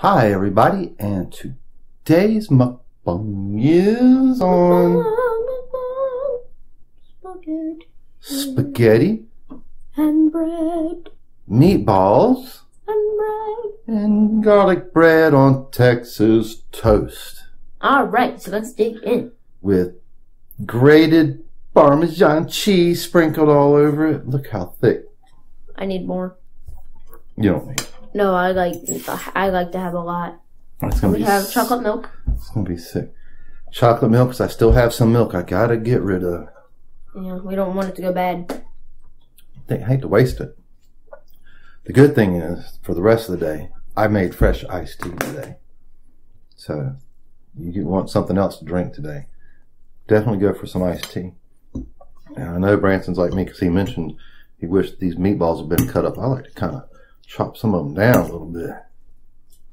Hi everybody, and today's mukbang is on Spaghetti spaghetti, and bread meatballs, and bread. and garlic bread on Texas toast All right, so let's dig in. with grated Parmesan cheese sprinkled all over it. Look how thick. I need more. You don't need. No, I like I like to have a lot. It's gonna We be have s- chocolate milk. It's gonna be sick. Chocolate milk, cause I still have some milk I gotta get rid of. Yeah, we don't want it to go bad. I hate to waste it. The good thing is, for the rest of the day, I made fresh iced tea today. So, you want something else to drink today, definitely go for some iced tea. And I know Branson's like me because he mentioned he wished these meatballs had been cut up. I like to kind of chop some of them down a little bit.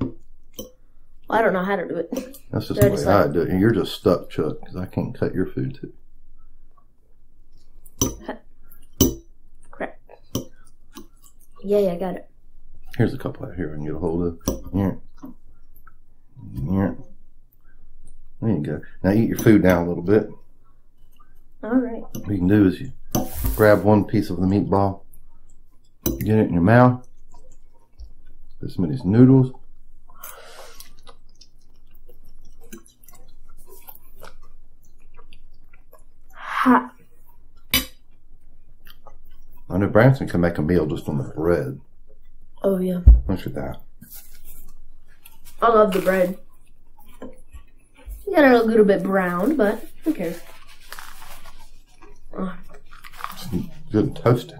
Well, I don't know how to do it. That's just They're the way I like- do it. And you're just stuck, Chuck, because I can't cut your food too. Crap. Yeah, yeah, I got it. Here's a couple out here I can get a hold of. Yeah. Yeah. There you go. Now eat your food down a little bit. All right. What you can do is you grab one piece of the meatball, get it in your mouth, put some of these noodles. Ha. I know Branson can make a meal just on the bread. Oh yeah. Look at that. I love the bread. Got it a little bit brown, but who cares? Oh, Good toasted.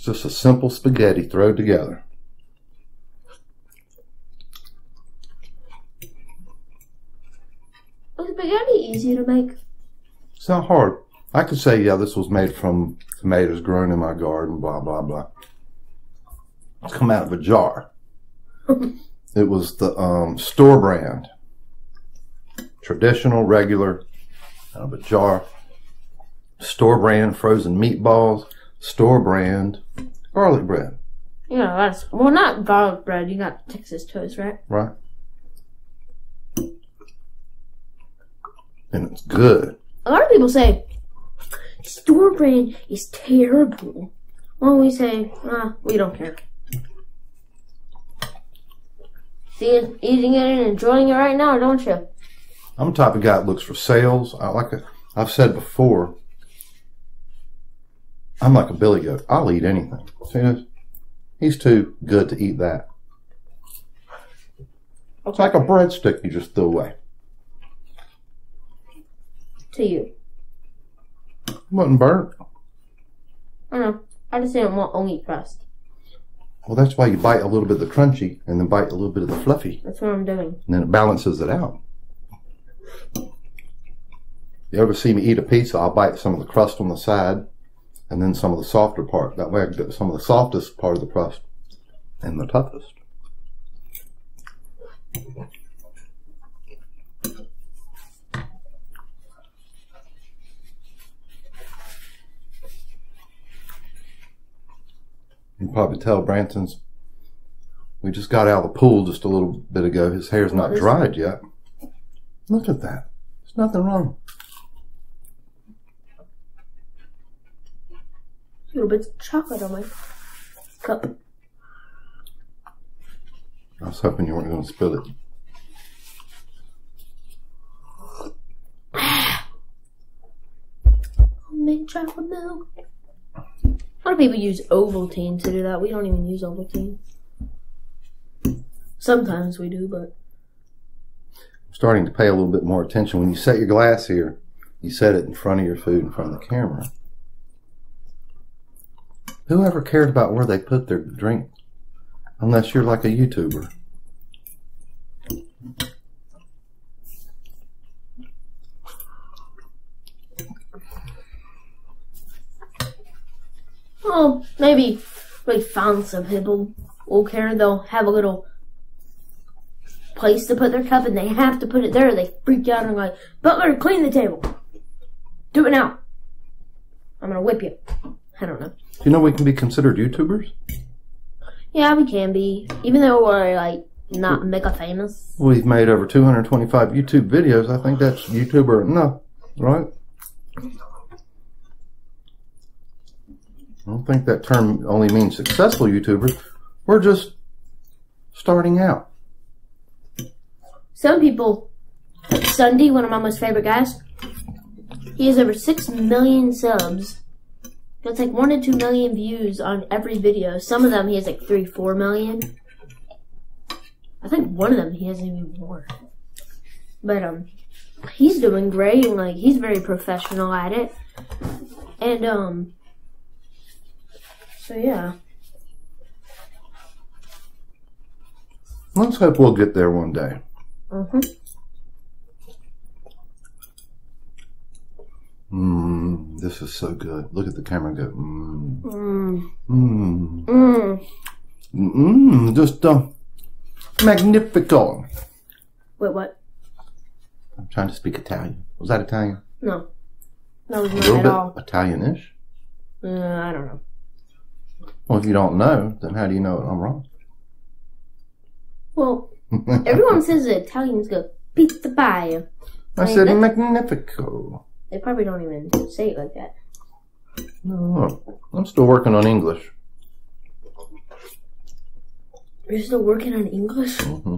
It's just a simple spaghetti thrown together. was spaghetti easy to make? It's not hard. I could say, yeah, this was made from tomatoes grown in my garden, blah, blah, blah. It's come out of a jar. it was the um, store brand. Traditional, regular, out of a jar. Store brand frozen meatballs. Store brand garlic bread, Yeah, that's well, not garlic bread. You got Texas toast, right? right? And it's good. A lot of people say store brand is terrible. Well, we say, ah, we don't care. See, you eating it and enjoying it right now, don't you? I'm the type of guy that looks for sales. I like I've said before, I'm like a billy goat. I'll eat anything. See this? He's too good to eat that. It's like a breadstick you just threw away. To you. It wasn't burnt. I don't know. I just didn't want only crust. Well, that's why you bite a little bit of the crunchy and then bite a little bit of the fluffy, That's what I'm doing. and then it balances it out. You ever see me eat a pizza? I'll bite some of the crust on the side and then some of the softer part. That way I can get some of the softest part of the crust and the toughest. You can probably tell Branson's. We just got out of the pool just a little bit ago. His hair's not dried yet. Look at that. There's nothing wrong. Little bits of chocolate on my cup. I was hoping you weren't going to spill it. Homemade chocolate milk. A lot of people use Ovaltine to do that. We don't even use Ovaltine. Sometimes we do, but I'm starting to pay a little bit more attention. When you set your glass here, you set it in front of your food, in front of the camera. Whoever cared about where they put their drink? Unless you're like a YouTuber. oh, maybe we found some people will care. They'll have a little place to put their cup and they have to put it there, they freak out and like, Butler, clean the table. Do it now. I'm gonna whip you. I don't know. Do you know we can be considered YouTubers? Yeah, we can be. Even though we're like not mega famous. We've made over 225 YouTube videos. I think that's YouTuber enough, right? I don't think that term only means successful YouTubers. We're just starting out. Some people, Sunday, one of my most favorite guys, he has over 6 million subs. That's like 1 to 2 million views on every video. Some of them he has like 3, 4 million. I think one of them he has even more. But, um, he's doing great and like he's very professional at it. And, um, so yeah. Let's hope we'll get there one day. Mm-hmm. Mmm, this is so good. Look at the camera and go, mmm, Mm. mmm, Mm. mmm, just uh, magnifico. Wait, what? I'm trying to speak Italian. Was that Italian? No. That was A not little at bit all. Italian-ish. Uh, I don't know. Well, if you don't know, then how do you know I'm wrong? Well, everyone says the Italians go pizza pie. I mean, said that- magnifico. They probably don't even say it like that. No, I'm still working on English. You're still working on English? hmm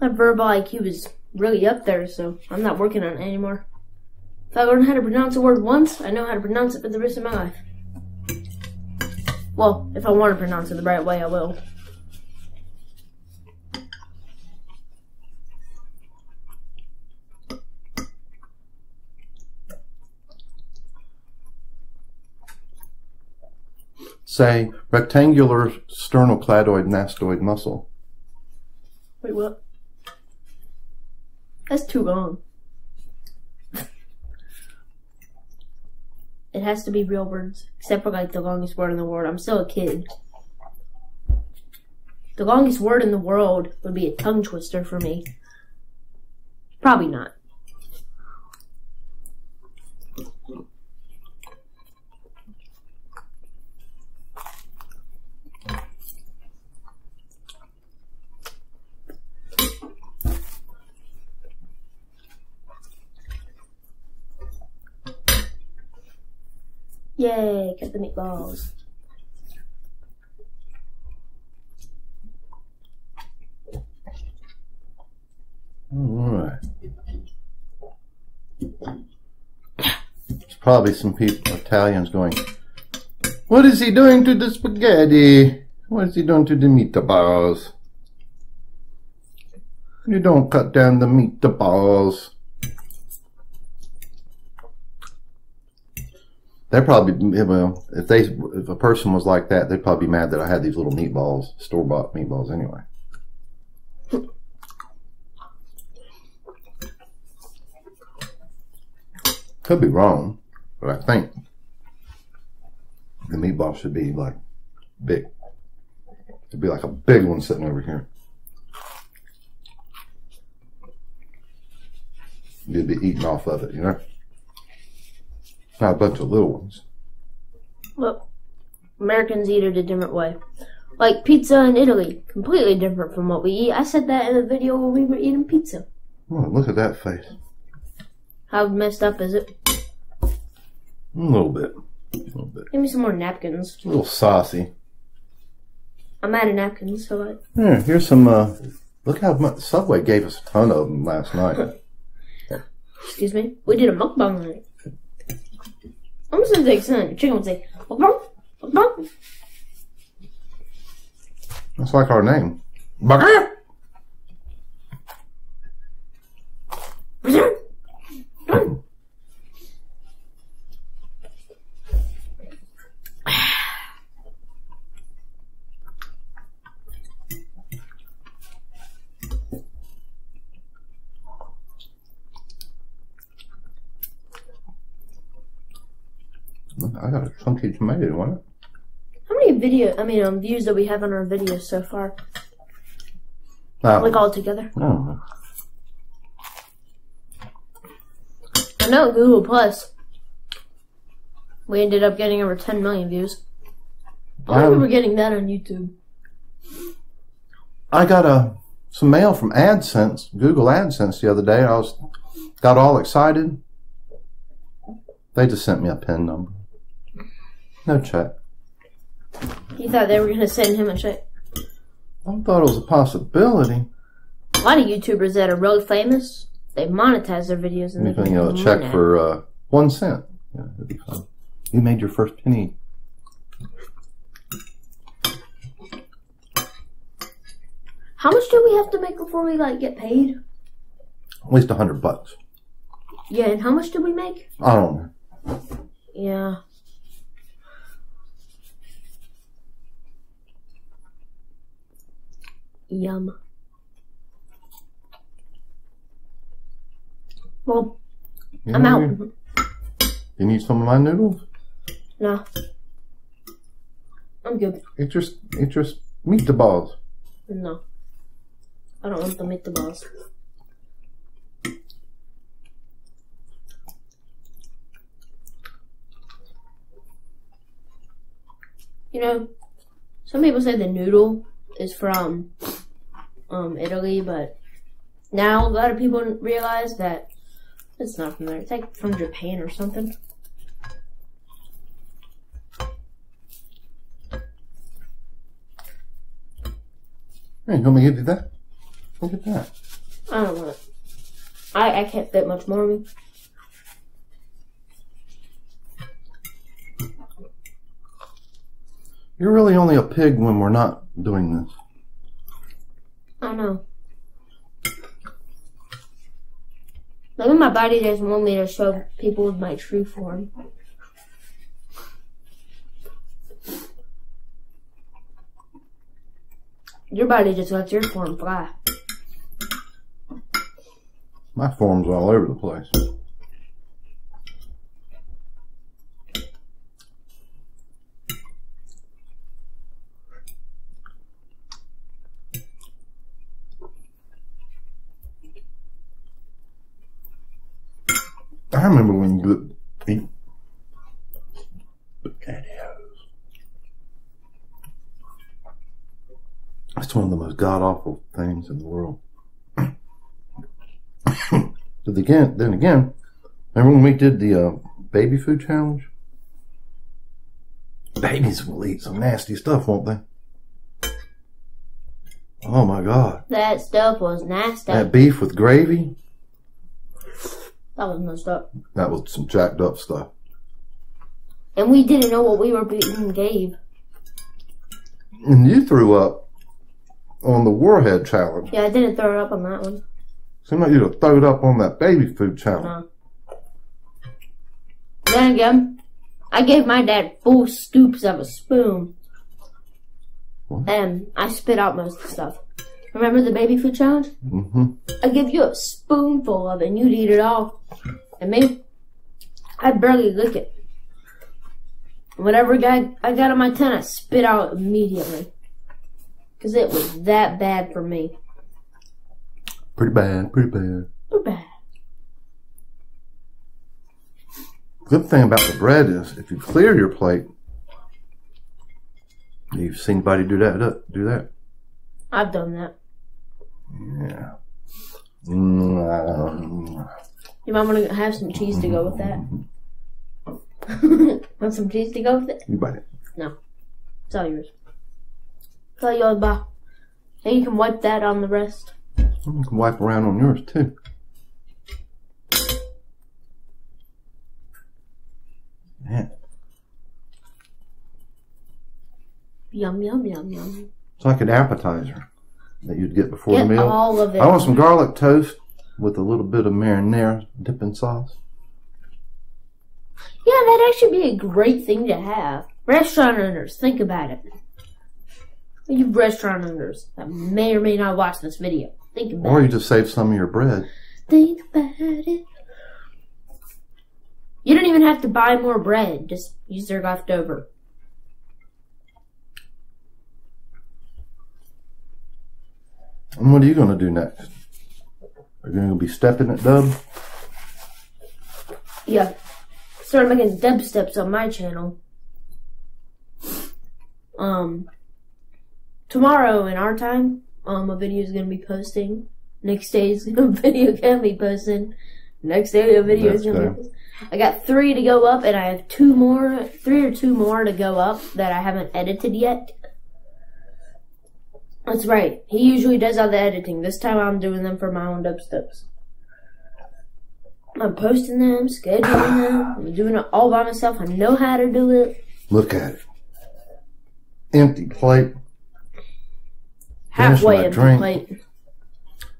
My verbal IQ is really up there, so I'm not working on it anymore. If I learn how to pronounce a word once, I know how to pronounce it for the rest of my life. Well, if I want to pronounce it the right way, I will. Say rectangular sternocleidoid mastoid muscle. Wait, what? That's too long. it has to be real words, except for like the longest word in the world. I'm still a kid. The longest word in the world would be a tongue twister for me. Probably not. Yay, get the meatballs. Alright. There's probably some people, Italians going, What is he doing to the spaghetti? What is he doing to the meatballs? You don't cut down the meatballs. They're probably well. If they, if a person was like that, they'd probably be mad that I had these little meatballs, store bought meatballs, anyway. Could be wrong, but I think the meatball should be like big. It'd be like a big one sitting over here. You'd be eating off of it, you know? Not a bunch of little ones. Look, Americans eat it a different way. Like pizza in Italy, completely different from what we eat. I said that in the video when we were eating pizza. Oh, look at that face. How messed up is it? A little bit. A little bit. Give me some more napkins. A little saucy. I'm out of napkins, so Here, here's some, uh, look how much Subway gave us a ton of them last night. excuse me. We did a mukbang it. I'm just gonna take some. Chicken would say. That's like our name. Burger! I got a chunky tomato, want it? How many video, I mean, um, views that we have on our videos so far? Oh, like all together. I know. I know Google Plus. We ended up getting over 10 million views. I Um, remember getting that on YouTube. I got a some mail from AdSense, Google AdSense, the other day. I was got all excited. They just sent me a PIN number. No check. He thought they were gonna send him a check. I thought it was a possibility. A lot of YouTubers that are really famous, they monetize their videos and they You know, a check money. for uh, one cent. Yeah, that'd be fun. You made your first penny. How much do we have to make before we like get paid? At least a hundred bucks. Yeah, and how much did we make? I don't know. Yeah. Yum. Well, You I'm mm-hmm. out. You, you need some of my noodles? No. I'm good. Eat just, eat your meatballs. No. I don't want the meatballs. You know, some people say the noodle is from um, Italy, but now a lot of people realize that it's not from there. It's like from Japan or something. Hey, you want me to give that? Look at that. I don't want it. I, I can't fit much more of me. You're really only a pig when we're not doing this. Oh, I know. Maybe my body doesn't want me to show people my true form. Your body just lets your form fly. My form's all over the place. I remember when you looked eat spaghettios. That's one of the most god awful things in the world. But again, then again, remember when we did the uh, baby food challenge? Babies will eat some nasty stuff, won't they? Oh my god. That stuff was nasty. That beef with gravy, that was messed up. that was some jacked up stuff. And we didn't know what we were being Gabe. And you threw up on the Warhead challenge. Yeah, I didn't throw it up on that one. Seemed like you'd have thrown up on that baby food challenge. No. Then again, I gave my dad full scoops of a spoon. What? And I spit out most of the stuff. Remember the baby food challenge? hmm I give you a spoonful of it and you'd eat it all. And me, I barely lick it. Whatever guy I got on my tongue, I spit out immediately. Because it was that bad for me. Pretty bad, pretty bad. Pretty bad. Good thing about the bread is if you clear your plate, you've seen anybody do that, do that. I've done that. Yeah. You might want to have some cheese to go with that. Want some cheese to go with it? you bite it. No. It's all yours. It's all yours, ba. And you can wipe that on the rest. You can wipe around on yours too. Yeah. Yum, yum, yum, yum. It's like an appetizer that you'd get before Get the meal. all of it. I want some garlic toast with a little bit of marinara dipping sauce. Yeah, that'd actually be a great thing to have. Restaurant owners, think about it. You restaurant owners that may or may not watch this video. Think about it. Or you just save some of your bread. Think about it. You don't even have to buy more bread. Just use their leftover. And what are you going to do next? Are you going to be stepping it, Dub? Yeah. Started making dub steps on my channel. Um, tomorrow in our time, um, a video is gonna be posting. Next day is a video can be posting. Next day a video is gonna day. be posted. I got three to go up, and I have two more, three or two more to go up that I haven't edited yet. That's right. He usually does all the editing. This time I'm doing them for my own dub steps. I'm posting them, scheduling them. I'm doing it all by myself. I know how to do it. Look at it. Empty plate. Halfway empty drink. plate.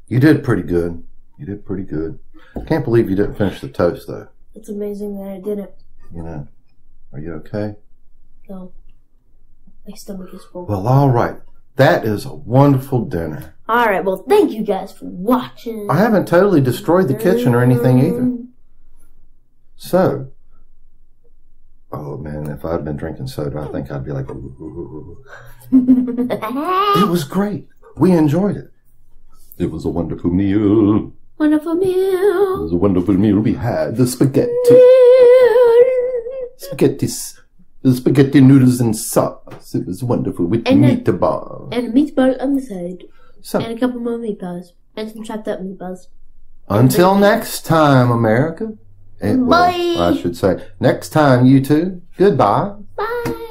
You did pretty good. You did pretty good. I Can't believe you didn't finish the toast, though. It's amazing that I didn't. You know. Are you okay? No. My stomach is full. Well, all right. That is a wonderful dinner. Alright, well, thank you guys for watching. I haven't totally destroyed the kitchen or anything mm. either. So, oh man, if I'd been drinking soda, I think I'd be like, it was great. We enjoyed it. It was a wonderful meal. Wonderful meal. It was a wonderful meal. We had the spaghetti, spaghetti, the spaghetti noodles and sauce. It was wonderful with And meatball. And a meatball on the side. So, And a couple more meatballs. And some chopped up meatballs. until next time, America. Eh, well, I should say, next time, YouTube. Goodbye. Bye.